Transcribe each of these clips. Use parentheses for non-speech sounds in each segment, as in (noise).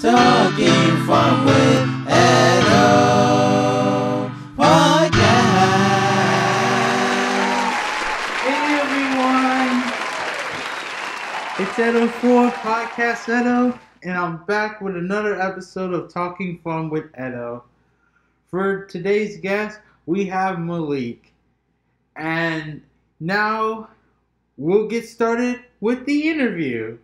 Talking Fun with Edo Podcast. Hey everyone! It's Edo 4 Podcast Edo, and I'm back with another episode of Talking Fun with Edo. For today's guest, we have Malik. And now we'll get started with the interview.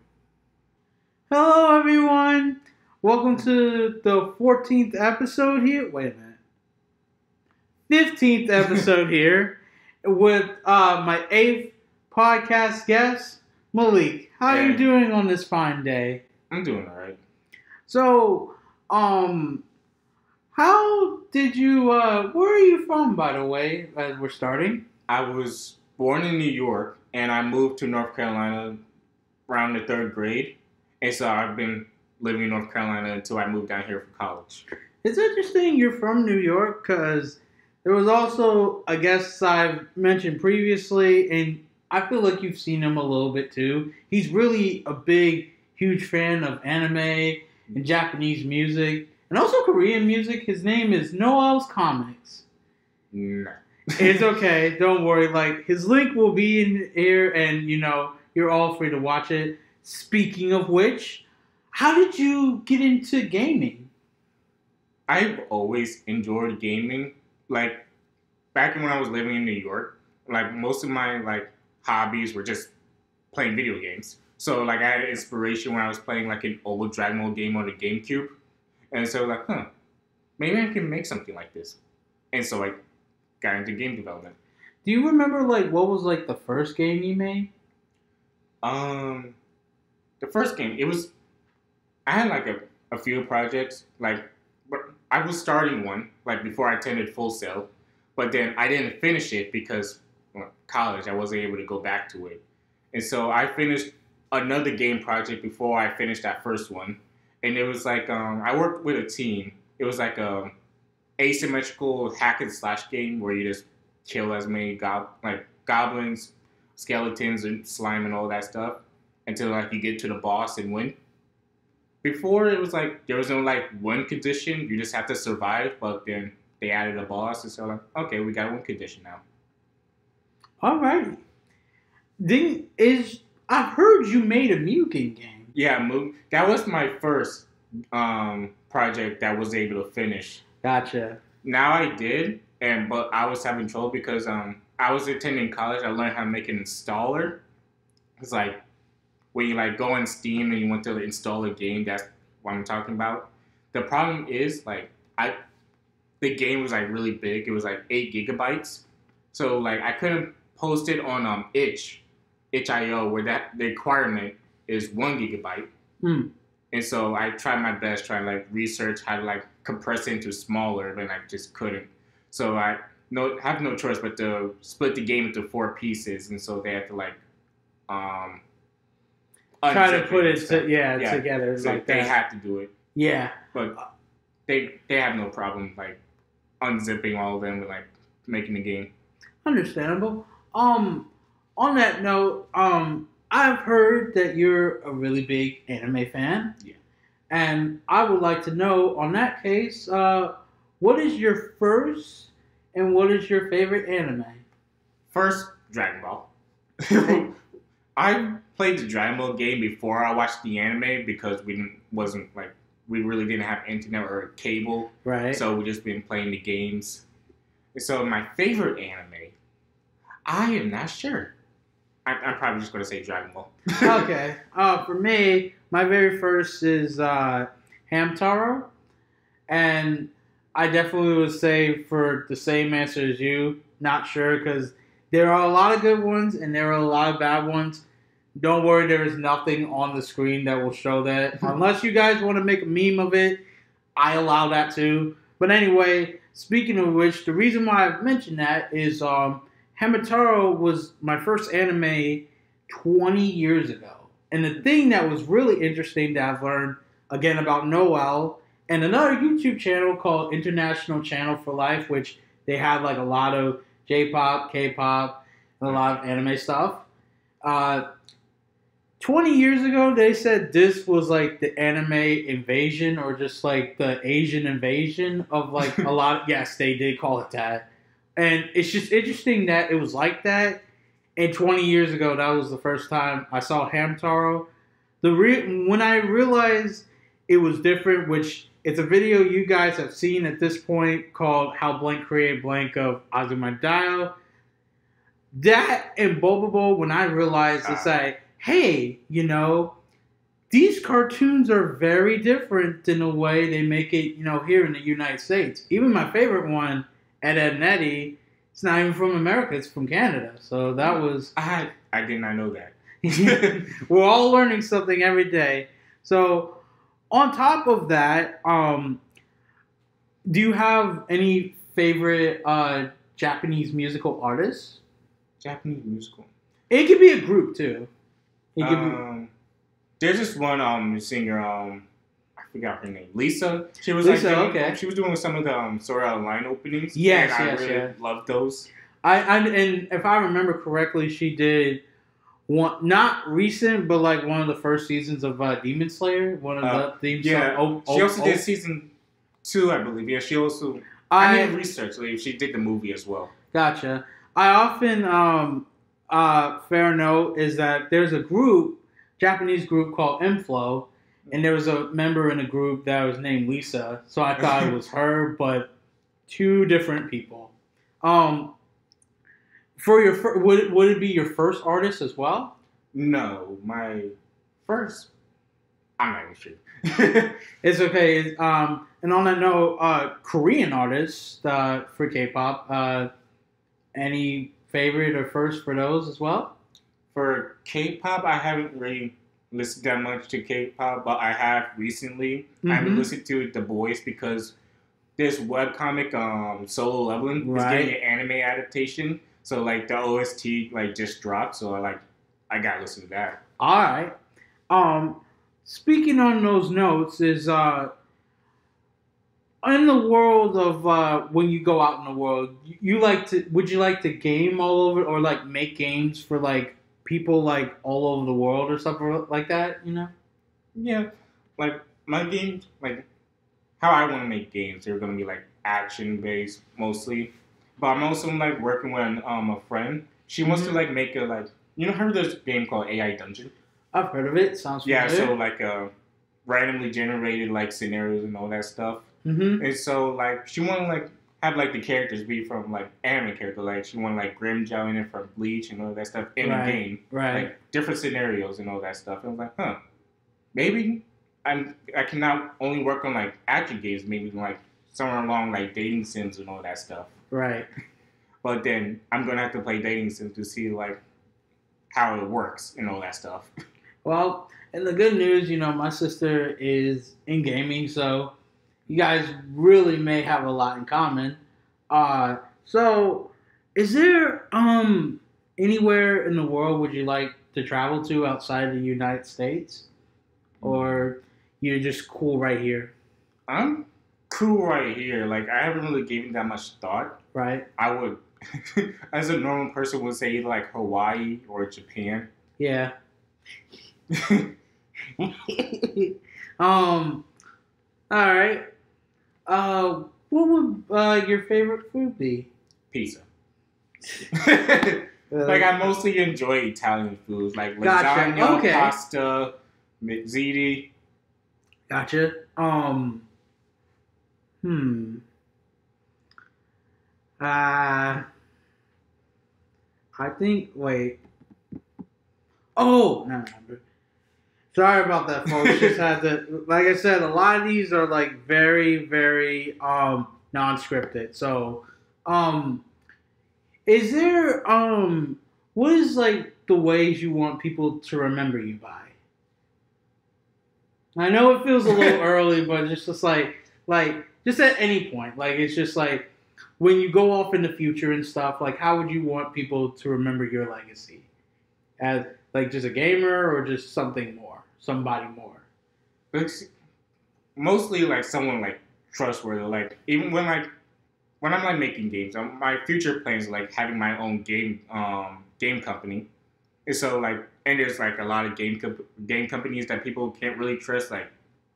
Hello everyone! Welcome to the 14th episode here. Wait a minute. 15th (laughs) episode here with uh, my eighth podcast guest, Malik. How are you doing on this fine day? I'm doing all right. So, um, how did you? Uh, where are you from, by the way? As we're starting. I was born in New York and I moved to North Carolina around the third grade, and so I've been living in North Carolina until I moved down here for college. It's interesting you're from New York because there was also a guest I've mentioned previously, and I feel like you've seen him a little bit too. He's really a big, huge fan of anime and Japanese music, and also Korean music. His name is Noel's Comix. Nah. It's (laughs) okay, don't worry. Like his link will be in here, and you know you're all free to watch it. Speaking of which, how did you get into gaming? I've always enjoyed gaming. Like back when I was living in New York, like most of my like hobbies were just playing video games. So like I had inspiration when I was playing like an old Dragon Ball game on the GameCube, and so like, huh, maybe I can make something like this. And so I got into game development. Do you remember like what was like the first game you made? Um, the first game, it was. I had like a, a few projects, like, I was starting one like before I attended Full Sail, but then I didn't finish it because well, college. I wasn't able to go back to it, and so I finished another game project before I finished that first one, and it was like um, I worked with a team. It was like a asymmetrical hack and slash game where you just kill as many gob like goblins, skeletons, and slime and all that stuff until like you get to the boss and win. Before it was like there was no like one condition, you just have to survive. But then they added a boss, and so like okay, we got one condition now. Alrighty. Didn't is I heard you made a Mugen game. Yeah, move. That was my first um, project that was able to finish. Gotcha. Now I did, and but I was having trouble because um I was attending college. I learned how to make an installer. It's like when you like go on Steam and you want to install a game. That's what I'm talking about. The problem is like I the game was like really big. It was like eight gigabytes. So like I couldn't post it on um itch itch.io where that the requirement is one gigabyte. Hmm. And so I tried my best trying to like research how to like compress it into smaller, but I just couldn't. So I no have no choice but to split the game into four pieces, and so they had to like um Try to put it to, yeah, Yeah. together So like they that. had to do it, yeah. but they they have no problem like unzipping all of them and like making the game. Understandable. Um, on that note, um, I've heard that you're a really big anime fan. Yeah. And I would like to know, on that case, uh, what is your first and what is your favorite anime? First, Dragon Ball. (laughs) I played the Dragon Ball game before I watched the anime because we didn't, wasn't like we really didn't have internet or cable, Right. so we just been playing the games. And so my favorite anime, I am not sure. I, I'm probably just gonna say Dragon Ball. (laughs) okay. Uh, for me, my very first is uh, Hamtaro, and I definitely would say for the same answer as you, not sure because there are a lot of good ones and there are a lot of bad ones. Don't worry, there is nothing on the screen that will show that. (laughs) Unless you guys want to make a meme of it, I allow that too. But anyway, speaking of which, the reason why I've mentioned that is um, Hamtaro was my first anime 20 years ago. And the thing that was really interesting that I've learned again about Noel and another YouTube channel called International Channel 4 Life, which they have like a lot of J-pop, K-pop, and a lot of anime stuff. Uh, 20 years ago, they said this was like the anime invasion or just like the Asian invasion of like a (laughs) lot. Of, yes, they did call it that. And it's just interesting that it was like that. And 20 years ago, that was the first time I saw Hamtaro. The re- when I realized it was different, which it's a video you guys have seen at this point called "How Blank Created Blank" of Azuma That and Bobobo, when I realized it's ah. like, hey, you know, these cartoons are very different in the way they make it, you know, here in the United States. Even my favorite one, Ed, Edd and Eddy, it's not even from America; it's from Canada. So that was I I did not know that. (laughs) we're all learning something every day. So, on top of that, um, do you have any favorite uh, Japanese musical artists? Japanese musical. It could be a group too. It could Um, there's this one um singer um I forgot her name Lisa. She was Lisa, like doing, okay. she was doing some of the um Sword line openings. Yes, and yes, I really yeah. loved those. I, I and if I remember correctly, she did one not recent, but like one of the first seasons of uh, Demon Slayer. One of Uh, the themes. Yeah, Oh, she oh, also oh. did season two, I believe. Yeah, she also. I, I did research. Like, she did the movie as well. Gotcha. I often um uh fair note is that there's a group, Japanese group called m-flo, and there was a member in a group that was named Lisa. So I thought it was (laughs) her, but two different people. Um for your fir- would it, would it be your first artist as well? No, my first. I'm not even sure. (laughs) It's okay. It's, um, and on that note, uh, Korean artists uh, for K-pop. Uh, any favorite or first for those as well? For K-pop, I haven't really listened that much to K-pop, but I have recently. I've been listening to The Boys because this webcomic, um, Solo Leveling, is getting an anime adaptation. So like the OST like just dropped, so I like I gotta listen to that. All right. Um, speaking on those notes is uh, in the world of uh, when you go out in the world, you, you like to would you like to game all over or like make games for like people like all over the world or something like that? You know. Yeah, like my games, like how I want to make games, they're gonna be like action based mostly. But I'm also like working with um a friend. She wants Mhm. to like make a like you know heard this game called AI Dungeon? I've heard of it. Sounds Yeah, so like uh randomly generated like scenarios and all that stuff. mm-hmm. And so like she want to like have like the characters be from like anime character, like she want like Grimmjow in it from Bleach and all that stuff in Right. the game Right. like different scenarios and all that stuff. And I was like, huh, maybe I'm I can now only work on like action games, maybe like somewhere along like dating sims and all that stuff. Right. But then I'm gonna have to play dating sim to see like how it works and all that stuff. Well, and the good news, you know, my sister is in gaming, so you guys really may have a lot in common. Uh, so, is there um anywhere in the world would you like to travel to outside the United States, or you're just cool right here, I'm cool right here. Like I haven't really given that much thought. Right? I would, (laughs) as a normal person, would say like Hawaii or Japan. Yeah. (laughs) um. All right. Uh, what would uh, your favorite food be? Pizza. (laughs) Like I mostly enjoy Italian foods, like Gotcha. lasagna, Okay. pasta, mezzini. Gotcha. Um. Hmm. Uh. I think. Wait. Oh, no, I remember. Sorry about that, folks. (laughs) Just had to. Like I said, a lot of these are like very, very um non-scripted. So, um, is there um, what is like the ways you want people to remember you by? I know it feels a little (laughs) early, but just just like like just at any point, like it's just like when you go off in the future and stuff. Like, how would you want people to remember your legacy? As like just a gamer or just something more, somebody more. It's mostly like someone like trustworthy. Like even when like when I'm like making games, um, my future plans like having my own game um game company. And so like and there's like a lot of game comp- game companies that people can't really trust, like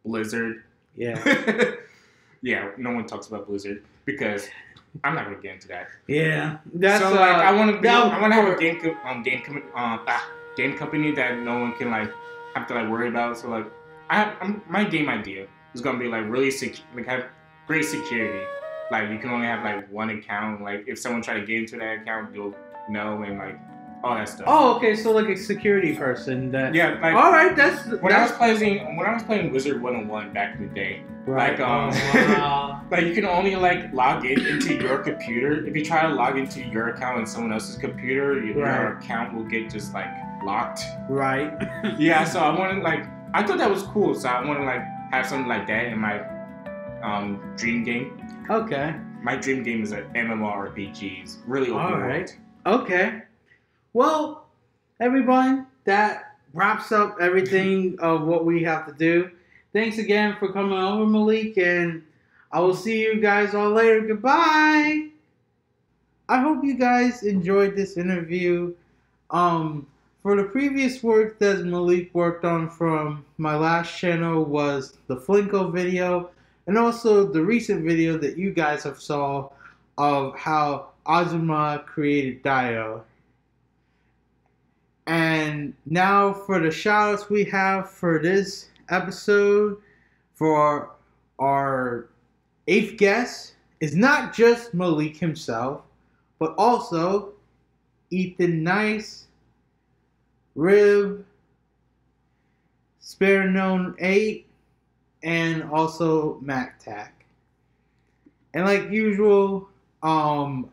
Blizzard. Yeah. (laughs) yeah, no one talks about Blizzard because I'm not gonna get into that. Yeah. That's so uh, like I want to be, I want to have a game co- um game com- um ah, game company that no one can like have to like worry about. So like I have I'm, my game idea is gonna be like really sec- like have great security. Like you can only have like one account. Like if someone try to get into that account, you'll know and like all that stuff. Oh, okay. So like a security person that. yeah, like All right. That's when I was playing when I was playing Wizard101 back in the day, right. like, um, oh, (laughs) wow. like you can only like log in into your computer. If you try to log into your account on someone else's computer, your, Right. account will get just like locked. right. (laughs) Yeah, so I wanted like I thought that was cool. So I want to like have something like that in my um dream game. okay. My dream game is an MMORPG. It's really open All world. right. Okay. Well, everyone, that wraps up everything of what we have to do. Thanks again for coming over, Malik, and I will see you guys all later. Goodbye. I hope you guys enjoyed this interview. Um, for the previous work that Malik worked on from my last channel was the Flinko video, and also the recent video that you guys have saw of how Azuma created Dio. And now for the shoutouts we have for this episode for our eighth guest is not just Malik himself, but also Ethan Nice, Rib, Spare Gnome 8, and also Mattack. And like usual, um,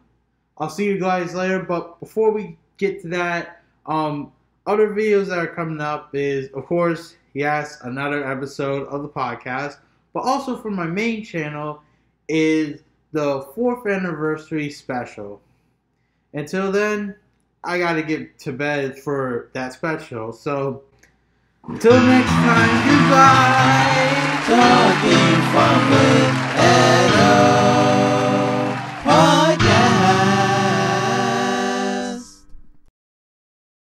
I'll see you guys later. But before we get to that, um, other videos that are coming up is, of course, yes, another episode of the podcast. But also for my main channel is the fourth anniversary special. Until then, I gotta get to bed for that special. So until next time, goodbye. Talking from with